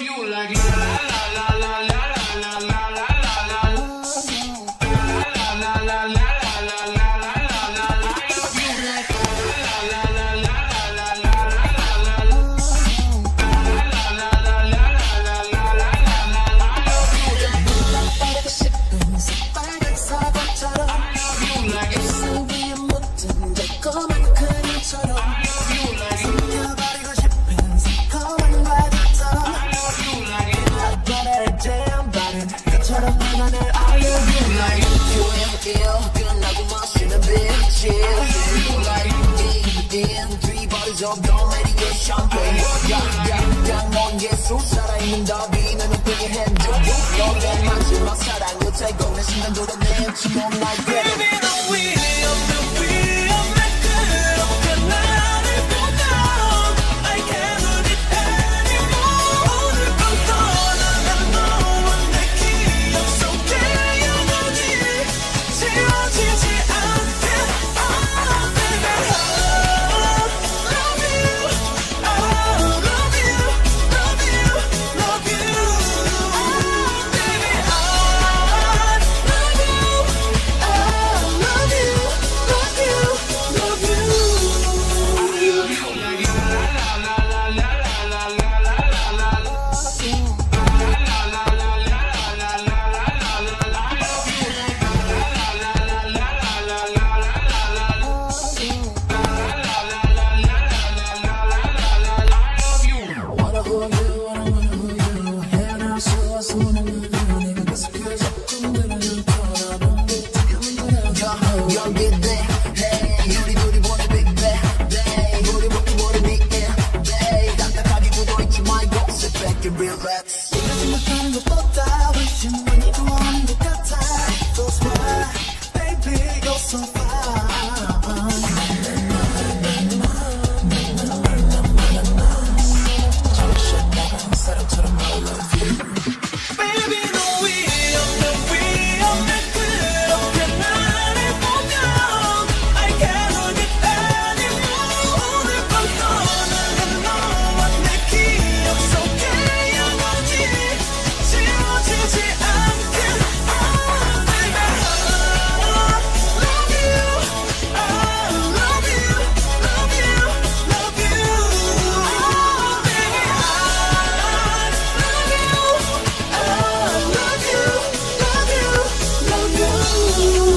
you like 점점 메디케이션 돼야야야 넌 예수 살아있는 답이 나는 그게 행동 너의 마지막 사랑 끝에 꺼내 신난도로 내 지금 날 그래 지워지지 Oh, you.